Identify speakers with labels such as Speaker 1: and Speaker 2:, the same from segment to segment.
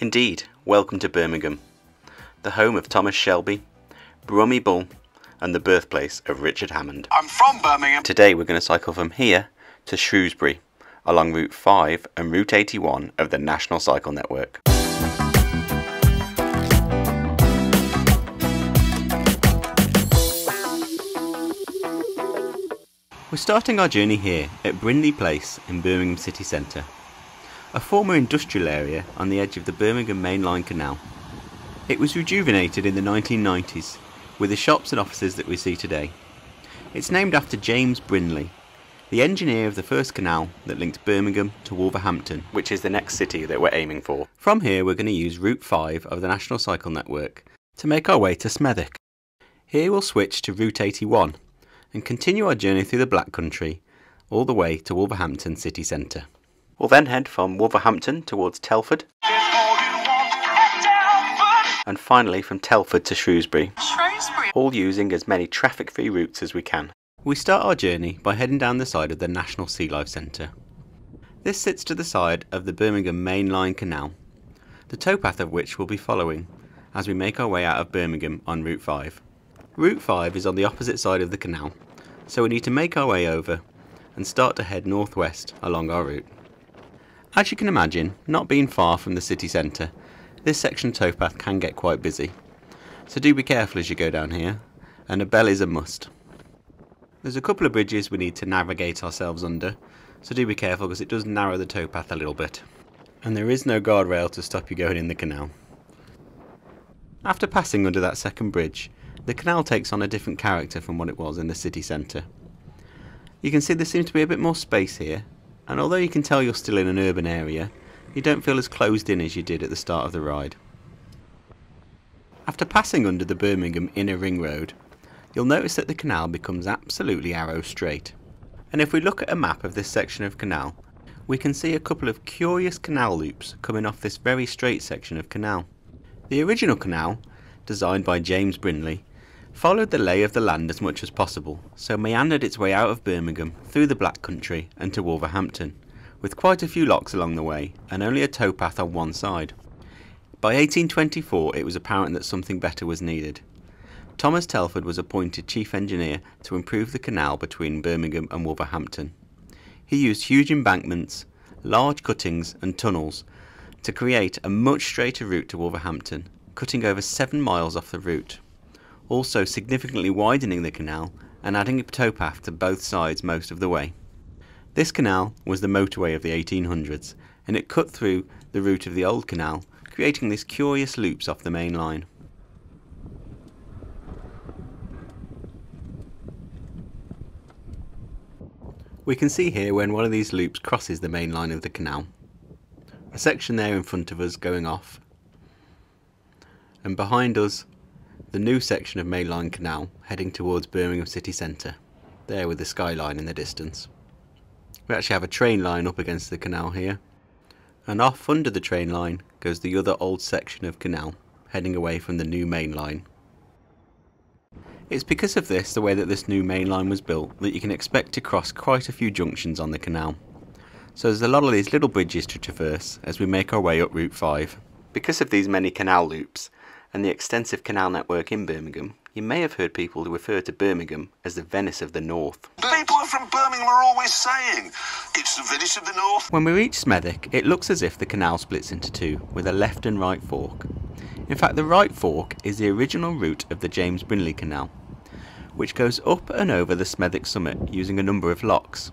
Speaker 1: Indeed, welcome to Birmingham, the home of Thomas Shelby, Brummy Bull, and the birthplace of Richard Hammond.
Speaker 2: I'm from Birmingham.
Speaker 1: Today we're going to cycle from here to Shrewsbury along Route 5 and Route 81 of the National Cycle Network. We're starting our journey here at Brindley Place in Birmingham city centre, a former industrial area on the edge of the Birmingham Main Line Canal. It was rejuvenated in the 1990s with the shops and offices that we see today. It's named after James Brindley, the engineer of the first canal that linked Birmingham to Wolverhampton, which is the next city that we're aiming for. From here, we're going to use Route 5 of the National Cycle Network to make our way to Smethwick. Here we'll switch to Route 81 and continue our journey through the Black Country all the way to Wolverhampton city centre. We'll then head from Wolverhampton towards Telford and finally from Telford to Shrewsbury,
Speaker 3: Shrewsbury.
Speaker 1: all using as many traffic free routes as we can. We start our journey by heading down the side of the National Sea Life Centre. This sits to the side of the Birmingham Main Line Canal, the towpath of which we'll be following as we make our way out of Birmingham on Route 5. Route 5 is on the opposite side of the canal, so we need to make our way over and start to head northwest along our route. As you can imagine, not being far from the city centre, this section towpath can get quite busy, so do be careful as you go down here, and a bell is a must. There's a couple of bridges we need to navigate ourselves under, so do be careful because it does narrow the towpath a little bit. And there is no guardrail to stop you going in the canal. After passing under that second bridge, the canal takes on a different character from what it was in the city centre. You can see there seems to be a bit more space here, and although you can tell you're still in an urban area, you don't feel as closed in as you did at the start of the ride. After passing under the Birmingham Inner Ring Road, you'll notice that the canal becomes absolutely arrow straight. And if we look at a map of this section of canal, we can see a couple of curious canal loops coming off this very straight section of canal. The original canal, designed by James Brindley, followed the lay of the land as much as possible, so meandered its way out of Birmingham, through the Black Country and to Wolverhampton, with quite a few locks along the way and only a towpath on one side. By 1824 it was apparent that something better was needed. Thomas Telford was appointed chief engineer to improve the canal between Birmingham and Wolverhampton. He used huge embankments, large cuttings and tunnels to create a much straighter route to Wolverhampton, cutting over 7 miles off the route, also significantly widening the canal and adding a towpath to both sides most of the way. This canal was the motorway of the 1800s and it cut through the route of the old canal, creating these curious loops off the main line. We can see here when one of these loops crosses the main line of the canal. A section there in front of us going off, and behind us the new section of Mainline Canal heading towards Birmingham city centre, there with the skyline in the distance. We actually have a train line up against the canal here, and off under the train line goes the other old section of canal heading away from the new main line. It's because of this, the way that this new main line was built, that you can expect to cross quite a few junctions on the canal. So there's a lot of these little bridges to traverse as we make our way up Route 5. Because of these many canal loops and the extensive canal network in Birmingham, you may have heard people refer to Birmingham as the Venice of the North.
Speaker 2: People from Birmingham are always saying it's the Venice of the North.
Speaker 1: When we reach Smethwick, it looks as if the canal splits into two, with a left and right fork. In fact, the right fork is the original route of the James Brindley Canal, which goes up and over the Smethwick summit using a number of locks.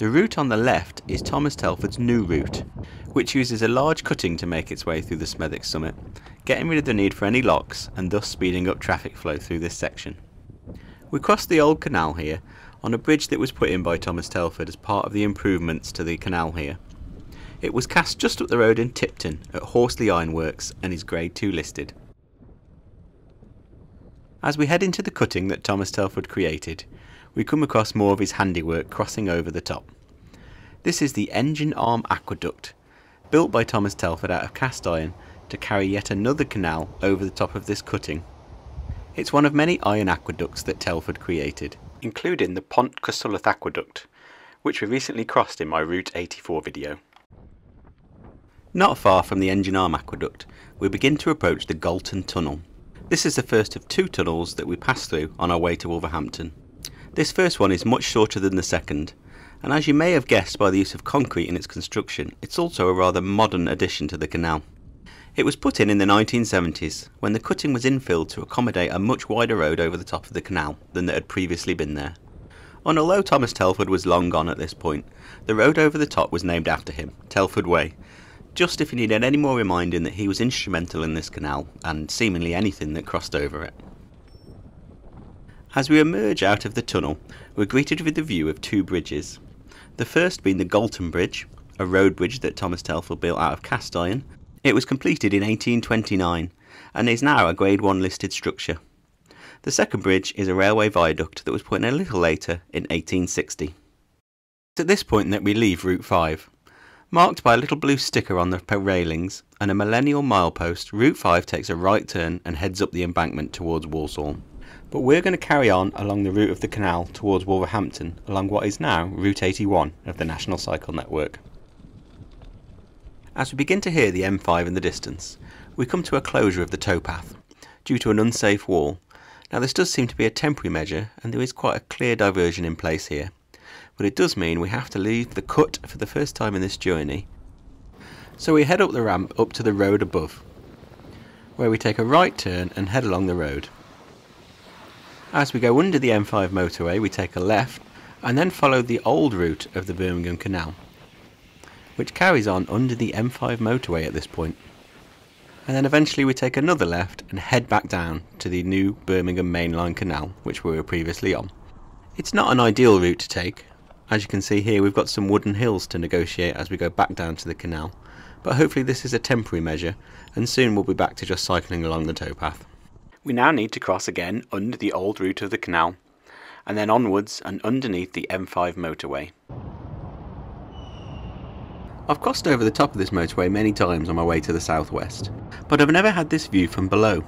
Speaker 1: The route on the left is Thomas Telford's new route, which uses a large cutting to make its way through the Smethwick summit, getting rid of the need for any locks and thus speeding up traffic flow through this section. We cross the old canal here on a bridge that was put in by Thomas Telford as part of the improvements to the canal here. It was cast just up the road in Tipton at Horsley Ironworks and is Grade 2 listed. As we head into the cutting that Thomas Telford created, we come across more of his handiwork crossing over the top. This is the engine arm aqueduct, built by Thomas Telford out of cast iron to carry yet another canal over the top of this cutting. It's one of many iron aqueducts that Telford created, including the Pontcysyllte Aqueduct, which we recently crossed in my Route 84 video. Not far from the Engine Arm Aqueduct, we begin to approach the Galton Tunnel. This is the first of two tunnels that we pass through on our way to Wolverhampton. This first one is much shorter than the second, and as you may have guessed by the use of concrete in its construction, it's also a rather modern addition to the canal. It was put in in the 1970s when the cutting was infilled to accommodate a much wider road over the top of the canal than that had previously been there. And although Thomas Telford was long gone at this point, the road over the top was named after him, Telford Way, just if you needed any more reminding that he was instrumental in this canal and seemingly anything that crossed over it. As we emerge out of the tunnel, we're greeted with the view of two bridges. The first being the Galton Bridge, a road bridge that Thomas Telford built out of cast iron. It was completed in 1829 and is now a Grade 1 listed structure. The second bridge is a railway viaduct that was put in a little later in 1860. It's at this point that we leave Route 5. Marked by a little blue sticker on the railings and a millennial milepost, Route 5 takes a right turn and heads up the embankment towards Walsall. But we're going to carry on along the route of the canal towards Wolverhampton along what is now Route 81 of the National Cycle Network. As we begin to hear the M5 in the distance, we come to a closure of the towpath due to an unsafe wall. Now this does seem to be a temporary measure and there is quite a clear diversion in place here. But it does mean we have to leave the cut for the first time in this journey. So we head up the ramp up to the road above, where we take a right turn and head along the road. As we go under the M5 motorway, we take a left and then follow the old route of the Birmingham Canal, which carries on under the M5 motorway at this point. And then eventually we take another left and head back down to the new Birmingham Mainline Canal, which we were previously on. It's not an ideal route to take. As you can see here, we've got some wooden hills to negotiate as we go back down to the canal, but hopefully this is a temporary measure, and soon we'll be back to just cycling along the towpath. We now need to cross again under the old route of the canal, and then onwards and underneath the M5 motorway. I've crossed over the top of this motorway many times on my way to the southwest, but I've never had this view from below.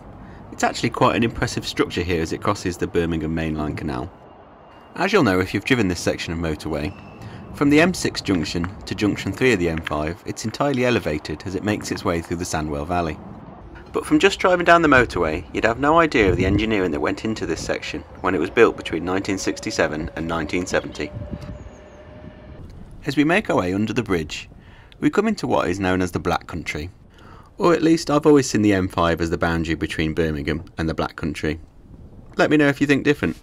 Speaker 1: It's actually quite an impressive structure here as it crosses the Birmingham Mainline Canal. As you'll know if you've driven this section of motorway, from the M6 junction to junction 3 of the M5, it's entirely elevated as it makes its way through the Sandwell Valley. But from just driving down the motorway, you'd have no idea of the engineering that went into this section when it was built between 1967 and 1970. As we make our way under the bridge, we come into what is known as the Black Country. Or at least I've always seen the M5 as the boundary between Birmingham and the Black Country. Let me know if you think different.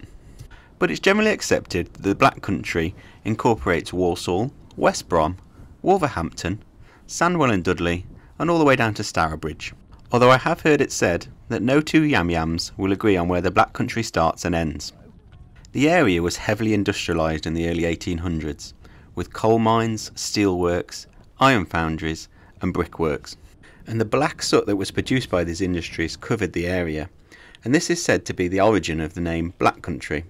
Speaker 1: But it's generally accepted that the Black Country incorporates Walsall, West Brom, Wolverhampton, Sandwell and Dudley, and all the way down to Stourbridge although I have heard it said that no two Yam Yams will agree on where the Black Country starts and ends. The area was heavily industrialised in the early 1800s, with coal mines, steelworks, iron foundries, and brickworks. And the black soot that was produced by these industries covered the area, and this is said to be the origin of the name Black Country,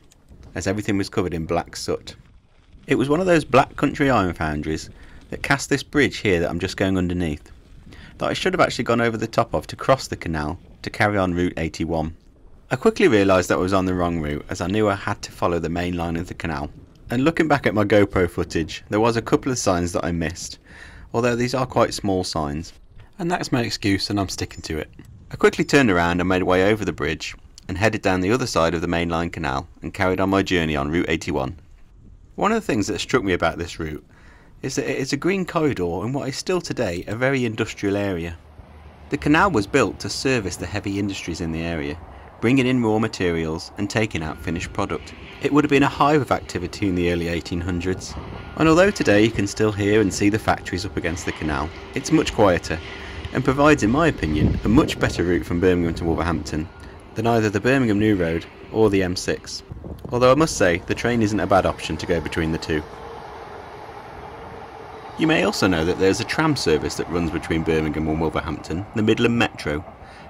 Speaker 1: as everything was covered in black soot. It was one of those Black Country iron foundries that cast this bridge here that I'm just going underneath that I should have actually gone over the top of to cross the canal to carry on Route 81. I quickly realised that I was on the wrong route as I knew I had to follow the main line of the canal. And looking back at my GoPro footage, there was a couple of signs that I missed, although these are quite small signs. And that's my excuse and I'm sticking to it. I quickly turned around and made way over the bridge and headed down the other side of the mainline canal and carried on my journey on Route 81. One of the things that struck me about this route is that it is a green corridor in what is still today a very industrial area. The canal was built to service the heavy industries in the area, bringing in raw materials and taking out finished product. It would have been a hive of activity in the early 1800s, and although today you can still hear and see the factories up against the canal, it's much quieter and provides, in my opinion, a much better route from Birmingham to Wolverhampton than either the Birmingham New Road or the M6. Although I must say, the train isn't a bad option to go between the two. You may also know that there's a tram service that runs between Birmingham and Wolverhampton, the Midland Metro,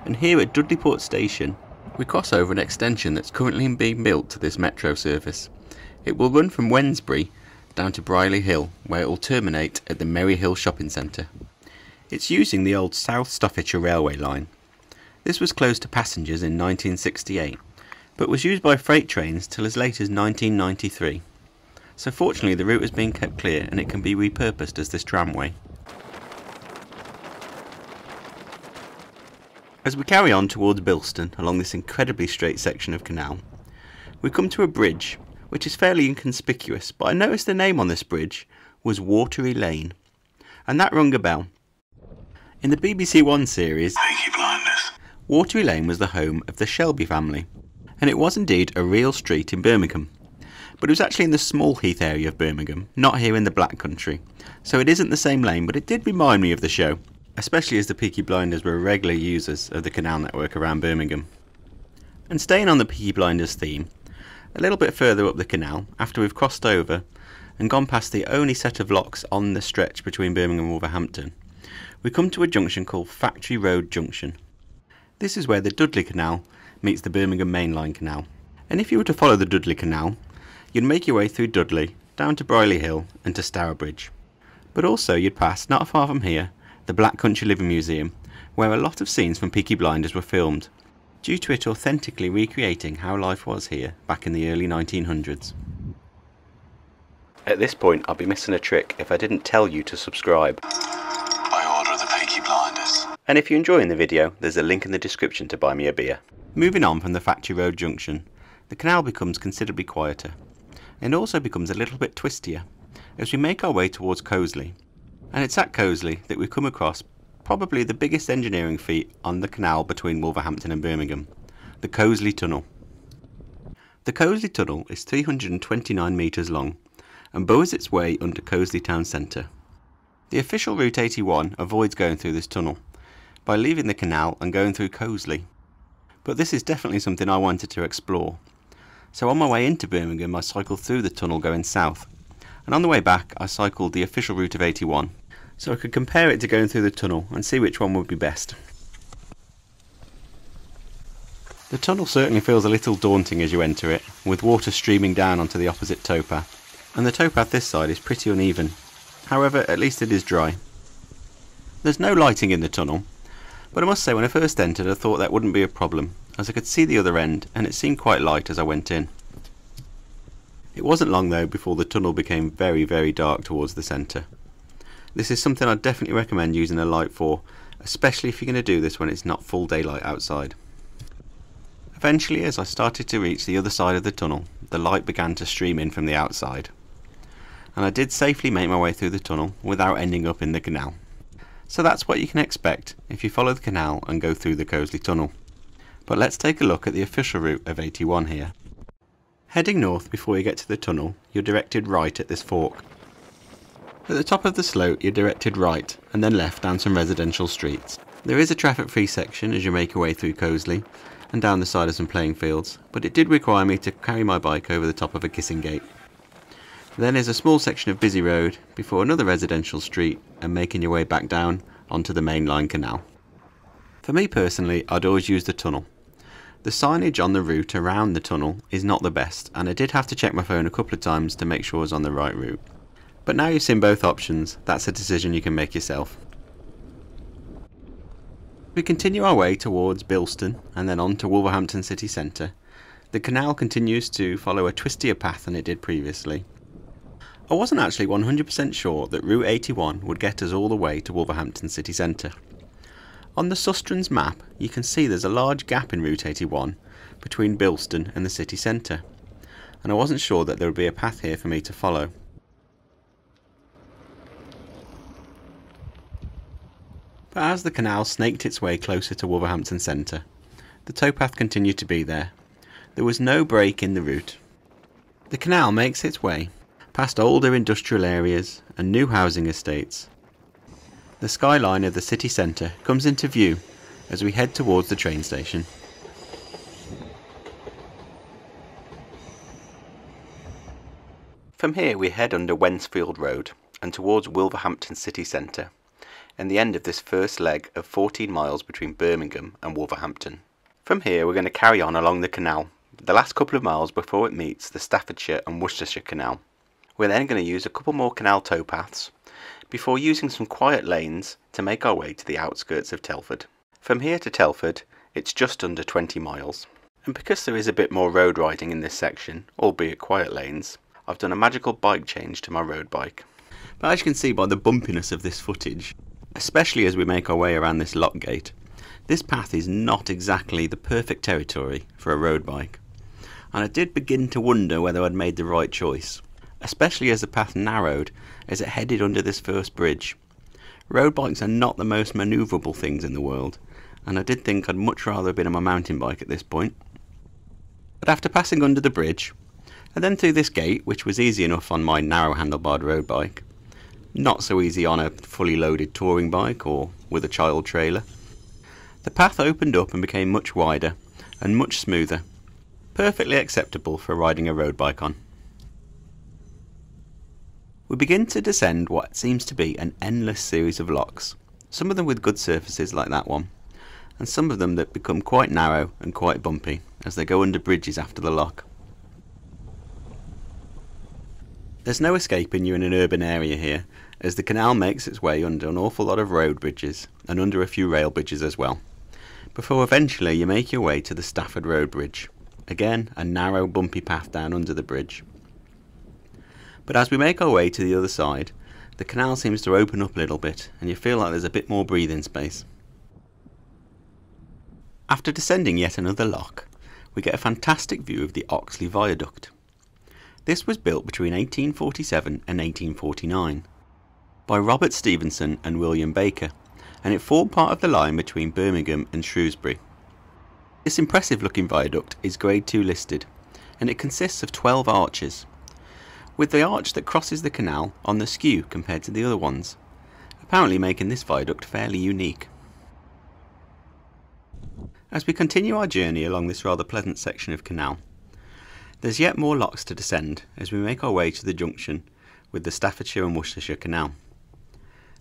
Speaker 1: and here at Dudley Port Station we cross over an extension that's currently being built to this metro service. It will run from Wednesbury down to Brierley Hill, where it will terminate at the Merry Hill Shopping Centre. It's using the old South Staffordshire Railway line. This was closed to passengers in 1968, but was used by freight trains till as late as 1993 so fortunately the route has been kept clear and it can be repurposed as this tramway. As we carry on towards Bilston along this incredibly straight section of canal, we come to a bridge which is fairly inconspicuous, but I noticed the name on this bridge was Watery Lane, and that rung a bell. In the BBC One series. Watery Lane was the home of the Shelby family, and it was indeed a real street in Birmingham. But it was actually in the Small Heath area of Birmingham, not here in the Black Country, so it isn't the same lane, but it did remind me of the show, especially as the Peaky Blinders were regular users of the canal network around Birmingham. And staying on the Peaky Blinders theme, a little bit further up the canal, after we've crossed over and gone past the only set of locks on the stretch between Birmingham and Wolverhampton, we come to a junction called Factory Road Junction. This is where the Dudley Canal meets the Birmingham Mainline Canal. And if you were to follow the Dudley Canal, you'd make your way through Dudley, down to Brierley Hill and to Stourbridge. But also you'd pass, not far from here, the Black Country Living Museum, where a lot of scenes from Peaky Blinders were filmed, due to it authentically recreating how life was here back in the early 1900s. At this point, I'd be missing a trick if I didn't tell you to subscribe.
Speaker 2: By order of the Peaky Blinders.
Speaker 1: And if you're enjoying the video, there's a link in the description to buy me a beer. Moving on from the Factory Road junction, the canal becomes considerably quieter, and also becomes a little bit twistier as we make our way towards Coseley. And it's at Coseley that we come across probably the biggest engineering feat on the canal between Wolverhampton and Birmingham, the Coseley Tunnel. The Coseley Tunnel is 329 metres long and bows its way under Coseley town centre. The official Route 81 avoids going through this tunnel by leaving the canal and going through Coseley. But this is definitely something I wanted to explore. So on my way into Birmingham, I cycled through the tunnel going south, and on the way back, I cycled the official route of 81, so I could compare it to going through the tunnel and see which one would be best. The tunnel certainly feels a little daunting as you enter it, with water streaming down onto the opposite towpath, and the towpath this side is pretty uneven. However, at least it is dry. There's no lighting in the tunnel, but I must say when I first entered I thought that wouldn't be a problem, as I could see the other end and it seemed quite light as I went in. It wasn't long though before the tunnel became very very dark towards the centre. This is something I'd definitely recommend using a light for, especially if you're going to do this when it's not full daylight outside. Eventually as I started to reach the other side of the tunnel, the light began to stream in from the outside. And I did safely make my way through the tunnel without ending up in the canal. So that's what you can expect if you follow the canal and go through the Coseley Tunnel. But let's take a look at the official route of 81 here. Heading north before you get to the tunnel, you're directed right at this fork. At the top of the slope, you're directed right and then left down some residential streets. There is a traffic free section as you make your way through Coseley and down the side of some playing fields, but it did require me to carry my bike over the top of a kissing gate. Then is a small section of busy road before another residential street and making your way back down onto the main line canal. For me personally, I'd always use the tunnel. The signage on the route around the tunnel is not the best, and I did have to check my phone a couple of times to make sure I was on the right route. But now you've seen both options, that's a decision you can make yourself. We continue our way towards Bilston and then on to Wolverhampton city centre. The canal continues to follow a twistier path than it did previously, I wasn't actually 100% sure that Route 81 would get us all the way to Wolverhampton city centre. On the Sustrans map, you can see there's a large gap in Route 81 between Bilston and the city centre, and I wasn't sure that there would be a path here for me to follow. But as the canal snaked its way closer to Wolverhampton centre, the towpath continued to be there. There was no break in the route. The canal makes its way past older industrial areas and new housing estates. The skyline of the city centre comes into view as we head towards the train station. From here we head under Wednesfield Road and towards Wolverhampton city centre and the end of this first leg of 14 miles between Birmingham and Wolverhampton. From here we're going to carry on along the canal, the last couple of miles before it meets the Staffordshire and Worcestershire Canal. We're then going to use a couple more canal towpaths before using some quiet lanes to make our way to the outskirts of Telford. From here to Telford, it's just under 20 miles. And because there is a bit more road riding in this section, albeit quiet lanes, I've done a magical bike change to my road bike. But as you can see by the bumpiness of this footage, especially as we make our way around this lock gate, This path is not exactly the perfect territory for a road bike, and I did begin to wonder whether I'd made the right choice, especially as the path narrowed as it headed under this first bridge. Road bikes are not the most manoeuvrable things in the world, and I did think I'd much rather have been on my mountain bike at this point. But after passing under the bridge, and then through this gate, which was easy enough on my narrow handlebarred road bike, not so easy on a fully loaded touring bike or with a child trailer, the path opened up and became much wider and much smoother, perfectly acceptable for riding a road bike on. We begin to descend what seems to be an endless series of locks, some of them with good surfaces like that one, and some of them that become quite narrow and quite bumpy as they go under bridges after the lock. There's no escaping you in an urban area here, as the canal makes its way under an awful lot of road bridges and under a few rail bridges as well before eventually you make your way to the Stafford Road Bridge. Again, a narrow, bumpy path down under the bridge. But as we make our way to the other side, the canal seems to open up a little bit, and you feel like there's a bit more breathing space. After descending yet another lock, we get a fantastic view of the Oxley Viaduct. This was built between 1847 and 1849 by Robert Stephenson and William Baker and it formed part of the line between Birmingham and Shrewsbury. This impressive looking viaduct is Grade 2 listed, and it consists of 12 arches, with the arch that crosses the canal on the skew compared to the other ones, apparently making this viaduct fairly unique. As we continue our journey along this rather pleasant section of canal, there's yet more locks to descend as we make our way to the junction with the Staffordshire and Worcestershire Canal.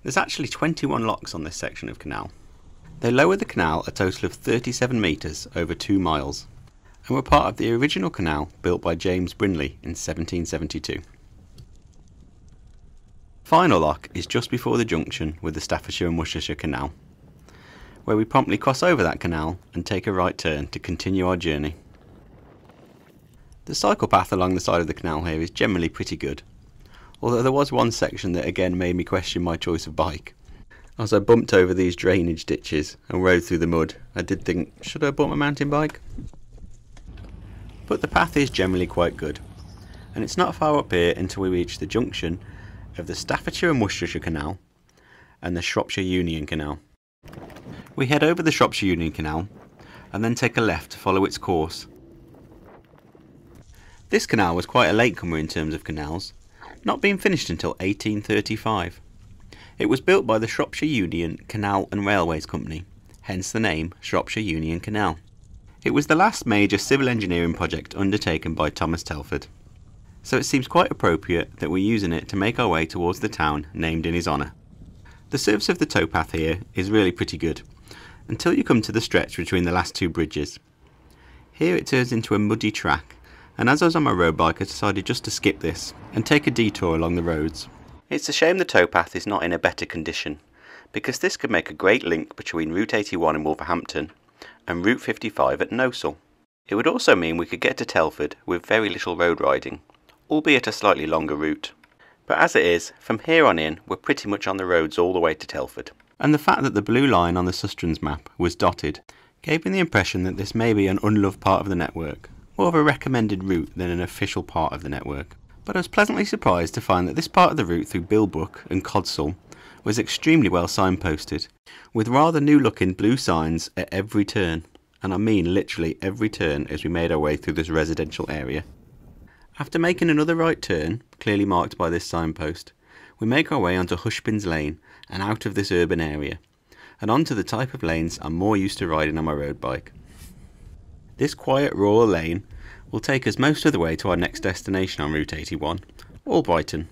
Speaker 1: There's actually 21 locks on this section of canal. They lower the canal a total of 37 metres over 2 miles and were part of the original canal built by James Brindley in 1772. Final lock is just before the junction with the Staffordshire and Worcestershire Canal, where we promptly cross over that canal and take a right turn to continue our journey. The cycle path along the side of the canal here is generally pretty good, Although there was one section that again made me question my choice of bike. As I bumped over these drainage ditches and rode through the mud, I did think, should I have bought my mountain bike? But the path is generally quite good, and it's not far up here until we reach the junction of the Staffordshire and Worcestershire Canal and the Shropshire Union Canal. We head over the Shropshire Union Canal and then take a left to follow its course. This canal was quite a latecomer in terms of canals, not being finished until 1835. It was built by the Shropshire Union Canal and Railways Company, hence the name Shropshire Union Canal. It was the last major civil engineering project undertaken by Thomas Telford, so it seems quite appropriate that we're using it to make our way towards the town named in his honour. The surface of the towpath here is really pretty good, until you come to the stretch between the last two bridges. Here it turns into a muddy track and as I was on my road bike I decided just to skip this and take a detour along the roads. It's a shame the towpath is not in a better condition, because this could make a great link between Route 81 in Wolverhampton and Route 55 at Gnosall. It would also mean we could get to Telford with very little road riding, albeit a slightly longer route. But as it is, from here on in, we're pretty much on the roads all the way to Telford. And the fact that the blue line on the Sustrans map was dotted gave me the impression that this may be an unloved part of the network, more of a recommended route than an official part of the network. But I was pleasantly surprised to find that this part of the route through Bilbrook and Codsall was extremely well signposted, with rather new looking blue signs at every turn, and I mean literally every turn as we made our way through this residential area. After making another right turn, clearly marked by this signpost, we make our way onto Hushpins Lane and out of this urban area, and onto the type of lanes I'm more used to riding on my road bike. This quiet rural lane will take us most of the way to our next destination on Route 81, Albrighton.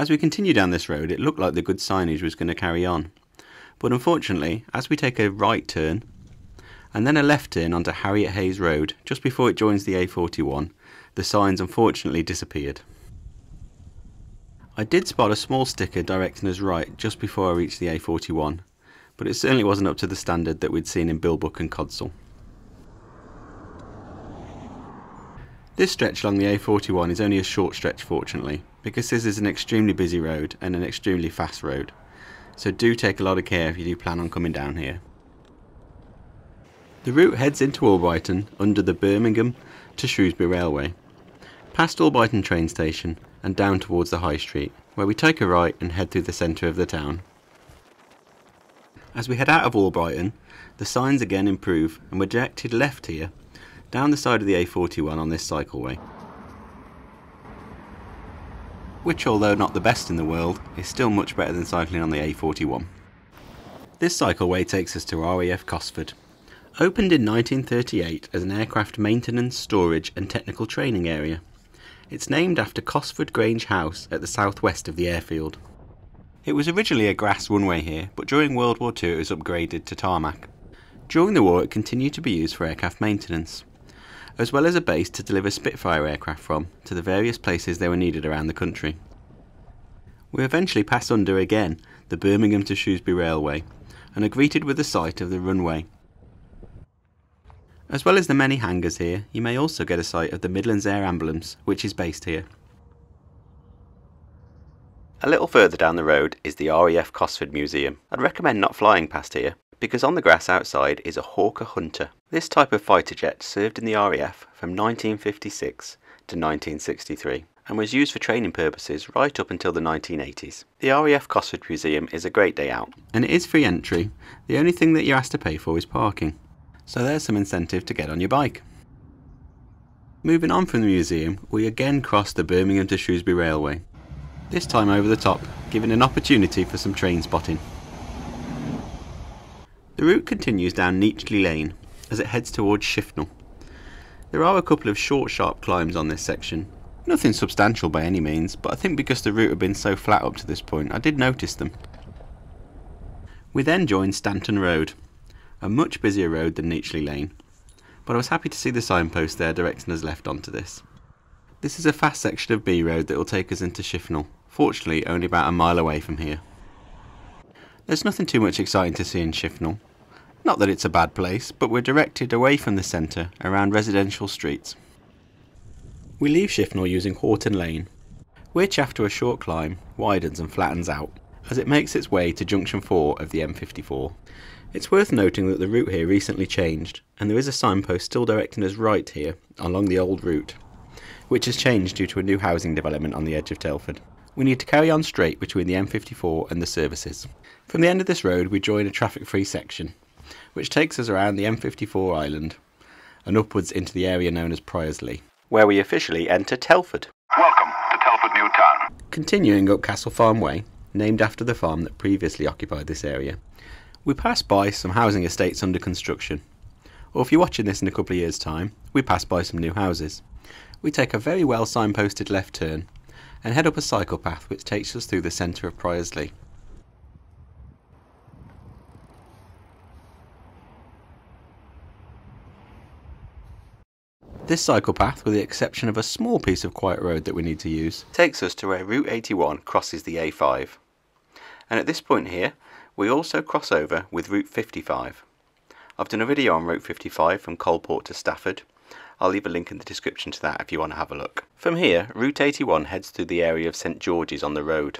Speaker 1: As we continue down this road, it looked like the good signage was going to carry on. But unfortunately, as we take a right turn and then a left turn onto Harriet Hayes Road, just before it joins the A41, the signs unfortunately disappeared. I did spot a small sticker directing us right just before I reached the A41, but it certainly wasn't up to the standard that we'd seen in Bilbrook and Codsall. This stretch along the A41 is only a short stretch fortunately, because this is an extremely busy road and an extremely fast road, so do take a lot of care if you do plan on coming down here. The route heads into Albrighton under the Birmingham to Shrewsbury Railway, past Albrighton train station and down towards the High Street, where we take a right and head through the centre of the town. As we head out of Albrighton, the signs again improve and we're directed left here, down the side of the A41 on this cycleway. Which, although not the best in the world, is still much better than cycling on the A41. This cycleway takes us to RAF Cosford. Opened in 1938 as an aircraft maintenance, storage and technical training area. It's named after Cosford Grange House at the southwest of the airfield. It was originally a grass runway here, but during World War II it was upgraded to tarmac. During the war it continued to be used for aircraft maintenance, as well as a base to deliver Spitfire aircraft from to the various places they were needed around the country. We eventually pass under again the Birmingham to Shrewsbury Railway and are greeted with the sight of the runway. As well as the many hangars here, you may also get a sight of the Midlands Air Ambulance, which is based here. A little further down the road is the RAF Cosford Museum. I'd recommend not flying past here because on the grass outside is a Hawker Hunter. This type of fighter jet served in the RAF from 1956 to 1963 and was used for training purposes right up until the 1980s. The RAF Cosford Museum is a great day out and it is free entry. The only thing that you have to pay for is parking. So there's some incentive to get on your bike. Moving on from the museum, we again cross the Birmingham to Shrewsbury Railway this time over the top, giving an opportunity for some train spotting. The route continues down Neachley Lane as it heads towards Shifnal. There are a couple of short sharp climbs on this section, nothing substantial by any means, but I think because the route had been so flat up to this point I did notice them. We then join Stanton Road, a much busier road than Neachley Lane, but I was happy to see the signpost there directing us left onto this. This is a fast section of B road that will take us into Shifnal, fortunately only about a mile away from here. There's nothing too much exciting to see in Shifnal. Not that it's a bad place, but we're directed away from the centre around residential streets. We leave Shifnal using Horton Lane, which after a short climb widens and flattens out as it makes its way to junction 4 of the M54. It's worth noting that the route here recently changed and there is a signpost still directing us right here along the old route, which has changed due to a new housing development on the edge of Telford we need to carry on straight between the M54 and the services. From the end of this road we join a traffic free section, which takes us around the M54 island and upwards into the area known as Priorslee, where we officially enter Telford.
Speaker 2: Welcome to Telford New Town.
Speaker 1: Continuing up Castle Farm Way, named after the farm that previously occupied this area, we pass by some housing estates under construction. Or if you're watching this in a couple of years' time, we pass by some new houses. We take a very well signposted left turn and head up a cycle path which takes us through the centre of Priorslee. This cycle path, with the exception of a small piece of quiet road that we need to use, takes us to where Route 81 crosses the A5. And at this point here, we also cross over with Route 55. I've done a video on Route 55 from Coalport to Stafford, I'll leave a link in the description to that if you want to have a look. From here, Route 81 heads through the area of St George's on the road.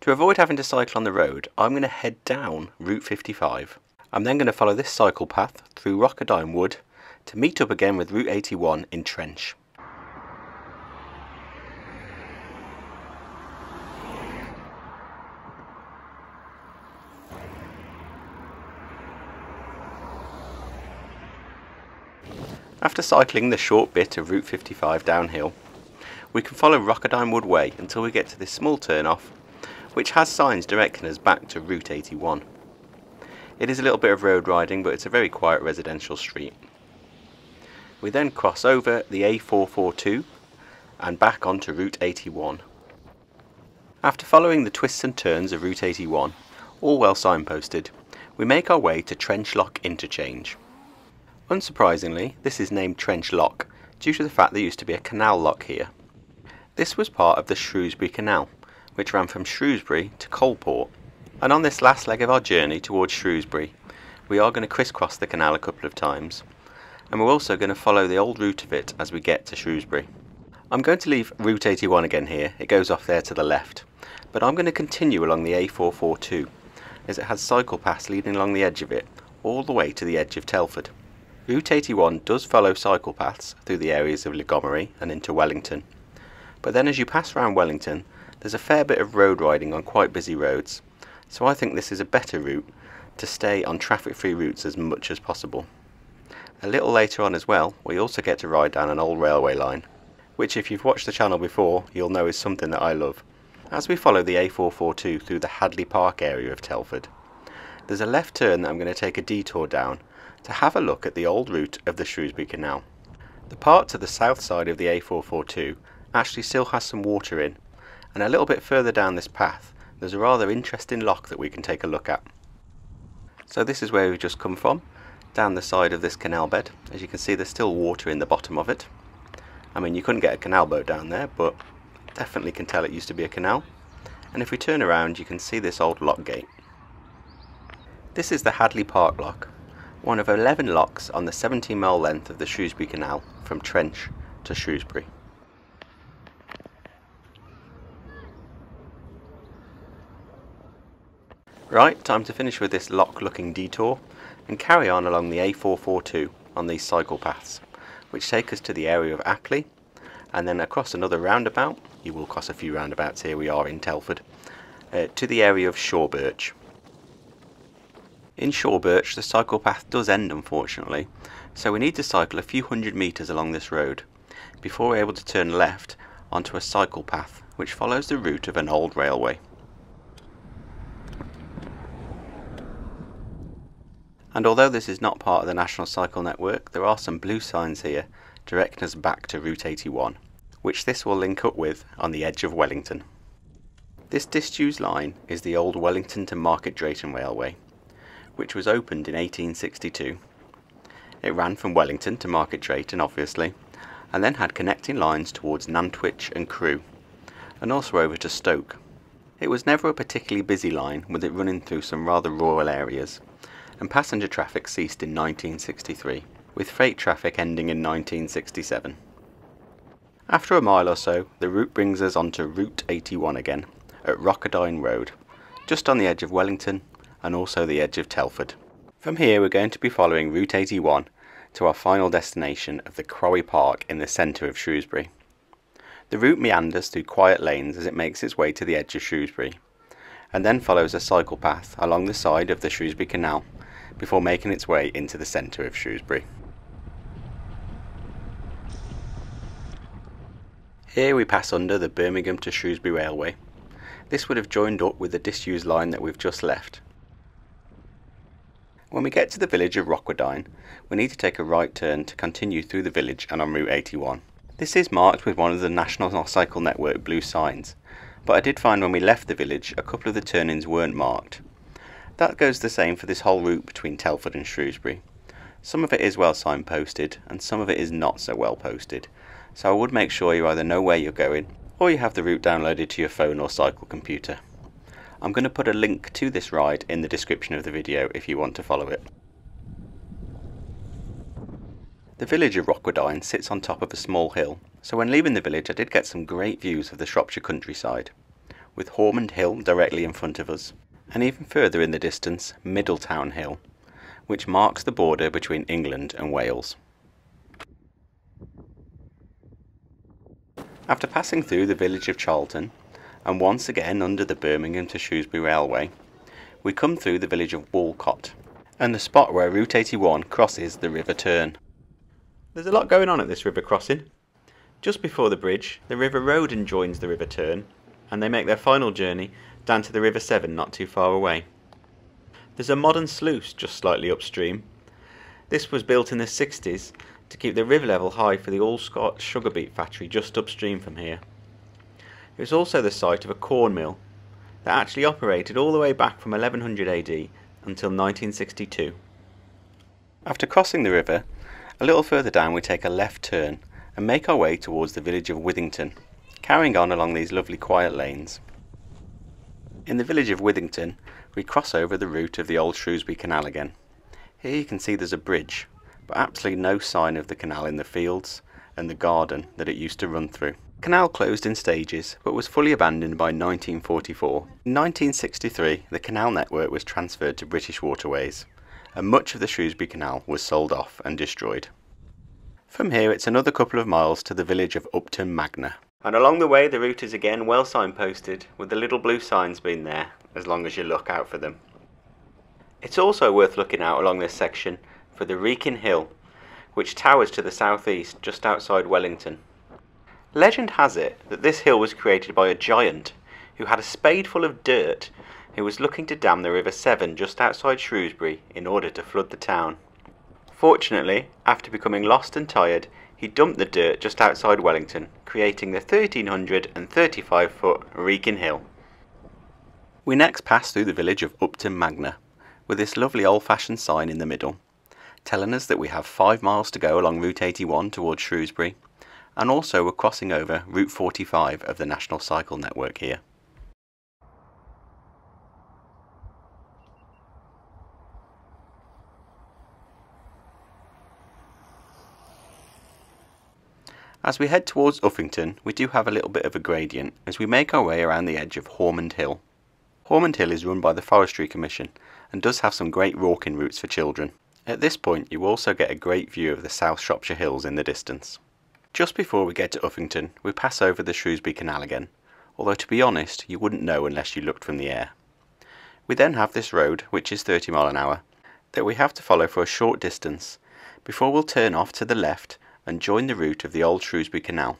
Speaker 1: To avoid having to cycle on the road, I'm going to head down Route 55. I'm then going to follow this cycle path through Wrockwardine Wood to meet up again with Route 81 in Trench. After cycling the short bit of Route 55 downhill, we can follow Wrockwardine Wood Way until we get to this small turn off, which has signs directing us back to Route 81. It is a little bit of road riding, but it's a very quiet residential street. We then cross over the A442 and back onto Route 81. After following the twists and turns of Route 81, all well signposted, we make our way to Trench Lock Interchange. Unsurprisingly, this is named Trench Lock due to the fact there used to be a canal lock here. This was part of the Shrewsbury Canal, which ran from Shrewsbury to Coalport. And on this last leg of our journey towards Shrewsbury, we are going to crisscross the canal a couple of times, and we're also going to follow the old route of it as we get to Shrewsbury. I'm going to leave Route 81 again here, it goes off there to the left, but I'm going to continue along the A442 as it has cycle paths leading along the edge of it, all the way to the edge of Telford. Route 81 does follow cycle paths through the areas of Leegomery and into Wellington, but then as you pass around Wellington, there's a fair bit of road riding on quite busy roads, so I think this is a better route to stay on traffic-free routes as much as possible. A little later on as well, we also get to ride down an old railway line, which if you've watched the channel before, you'll know is something that I love. As we follow the A442 through the Hadley Park area of Telford, there's a left turn that I'm going to take a detour down to have a look at the old route of the Shrewsbury Canal. The part to the south side of the A442 actually still has some water in, and a little bit further down this path there's a rather interesting lock that we can take a look at. So this is where we've just come from, down the side of this canal bed. As you can see there's still water in the bottom of it. I mean, you couldn't get a canal boat down there, but definitely can tell it used to be a canal. And if we turn around, you can see this old lock gate. This is the Hadley Park lock, one of 11 locks on the 17 mile length of the Shrewsbury Canal from Trench to Shrewsbury. Right, time to finish with this lock looking detour and carry on along the A442 on these cycle paths which take us to the area of Apley and then across another roundabout, you will cross a few roundabouts here, we are in Telford, uh, to the area of Shawbirch. In Shawbirch the cycle path does end unfortunately, so we need to cycle a few hundred metres along this road before we're able to turn left onto a cycle path which follows the route of an old railway. And although this is not part of the National Cycle Network, there are some blue signs here directing us back to Route 81, which this will link up with on the edge of Wellington. This disused line is the old Wellington to Market Drayton Railway, which was opened in 1862. It ran from Wellington to Market Drayton, obviously, and then had connecting lines towards Nantwich and Crewe, and also over to Stoke. It was never a particularly busy line, with it running through some rather rural areas, and passenger traffic ceased in 1963, with freight traffic ending in 1967. After a mile or so, the route brings us onto Route 81 again, at Wrockwardine Road, just on the edge of Wellington and also the edge of Telford. From here we're going to be following Route 81 to our final destination of the Quarry Park in the centre of Shrewsbury. The route meanders through quiet lanes as it makes its way to the edge of Shrewsbury, and then follows a cycle path along the side of the Shrewsbury Canal before making its way into the centre of Shrewsbury. Here we pass under the Birmingham to Shrewsbury Railway. This would have joined up with the disused line that we've just left. When we get to the village of Wrockwardine, we need to take a right turn to continue through the village and on Route 81. This is marked with one of the National Cycle Network blue signs, but I did find when we left the village a couple of the turnings weren't marked, that goes the same for this whole route between Telford and Shrewsbury. Some of it is well signposted and some of it is not so well posted, so I would make sure you either know where you're going or you have the route downloaded to your phone or cycle computer. I'm going to put a link to this ride in the description of the video if you want to follow it. The village of Wrockwardine sits on top of a small hill, so when leaving the village I did get some great views of the Shropshire countryside, with Haughmond Hill directly in front of us and even further in the distance Middletown Hill, which marks the border between England and Wales. After passing through the village of Charlton, and once again under the Birmingham to Shrewsbury Railway, we come through the village of Walcot, and the spot where Route 81 crosses the River Tern. There's a lot going on at this river crossing. Just before the bridge, the River Roden joins the River Tern, and they make their final journey down to the River Severn not too far away. There's a modern sluice just slightly upstream. This was built in the 60s to keep the river level high for the Allscott sugar beet factory just upstream from here. It was also the site of a corn mill that actually operated all the way back from 1100 AD until 1962. After crossing the river, a little further down we take a left turn and make our way towards the village of Withington, carrying on along these lovely quiet lanes. In the village of Withington, we cross over the route of the old Shrewsbury Canal again. Here you can see there's a bridge, but absolutely no sign of the canal in the fields and the garden that it used to run through. Canal closed in stages but was fully abandoned by 1944. In 1963 the canal network was transferred to British Waterways and much of the Shrewsbury Canal was sold off and destroyed. From here it's another couple of miles to the village of Upton Magna. And along the way the route is again well signposted with the little blue signs being there as long as you look out for them. It's also worth looking out along this section for the Wrekin Hill which towers to the southeast just outside Wellington. Legend has it that this hill was created by a giant who had a spade full of dirt who was looking to dam the River Severn just outside Shrewsbury in order to flood the town. Fortunately, after becoming lost and tired, he dumped the dirt just outside Wellington, creating the 1335 foot Wrekin Hill. We next pass through the village of Upton Magna, with this lovely old fashioned sign in the middle telling us that we have five miles to go along Route 81 towards Shrewsbury, and also we're crossing over Route 45 of the National Cycle Network here. As we head towards Uffington, we do have a little bit of a gradient as we make our way around the edge of Haughmond Hill. Haughmond Hill is run by the Forestry Commission and does have some great walking routes for children. At this point you also get a great view of the South Shropshire Hills in the distance. Just before we get to Uffington, we pass over the Shrewsbury Canal again, although to be honest you wouldn't know unless you looked from the air. We then have this road, which is 30 mile an hour, that we have to follow for a short distance before we'll turn off to the left and join the route of the old Shrewsbury Canal.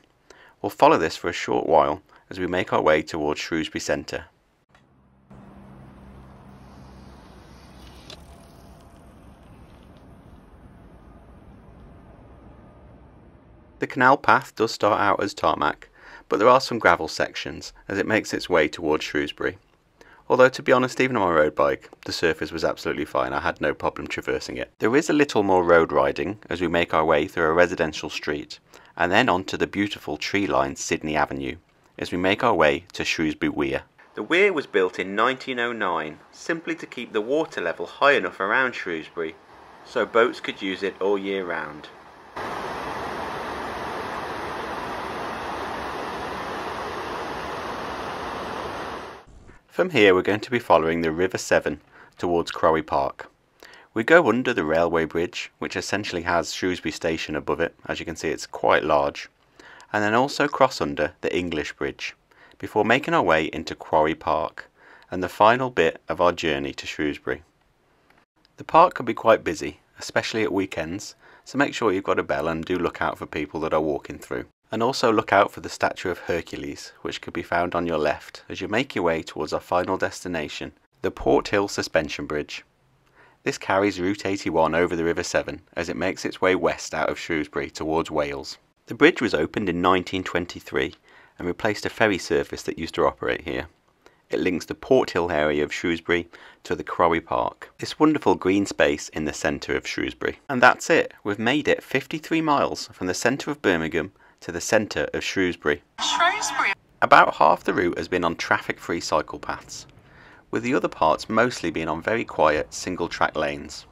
Speaker 1: We'll follow this for a short while as we make our way towards Shrewsbury Centre. The canal path does start out as tarmac, but there are some gravel sections as it makes its way towards Shrewsbury. Although to be honest, even on my road bike, the surface was absolutely fine. I had no problem traversing it. There is a little more road riding as we make our way through a residential street and then onto the beautiful tree-lined Sydney Avenue as we make our way to Shrewsbury Weir. The weir was built in 1909 simply to keep the water level high enough around Shrewsbury so boats could use it all year round. From here we're going to be following the River Severn towards Quarry Park. We go under the railway bridge, which essentially has Shrewsbury Station above it, as you can see it's quite large, and then also cross under the English Bridge, before making our way into Quarry Park, and the final bit of our journey to Shrewsbury. The park can be quite busy, especially at weekends, so make sure you've got a bell and do look out for people that are walking through. And also look out for the statue of Hercules, which could be found on your left as you make your way towards our final destination, the Porthill Suspension Bridge. This carries Route 81 over the River Severn as it makes its way west out of Shrewsbury towards Wales. The bridge was opened in 1923 and replaced a ferry service that used to operate here. It links the Porthill area of Shrewsbury to the Quarry Park, this wonderful green space in the centre of Shrewsbury. And that's it, we've made it 53 miles from the centre of Birmingham to the centre of Shrewsbury. Shrewsbury. About half the route has been on traffic-free cycle paths, with the other parts mostly being on very quiet single-track lanes.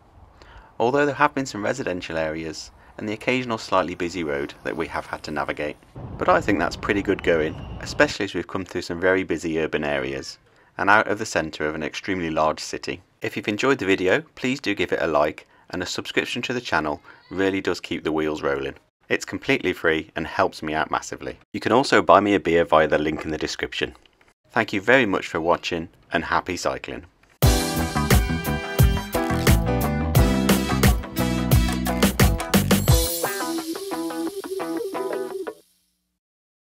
Speaker 1: Although there have been some residential areas and the occasional slightly busy road that we have had to navigate. But I think that's pretty good going, especially as we've come through some very busy urban areas and out of the centre of an extremely large city. If you've enjoyed the video, please do give it a like and a subscription to the channel really does keep the wheels rolling. It's completely free and helps me out massively. You can also buy me a beer via the link in the description. Thank you very much for watching and happy cycling.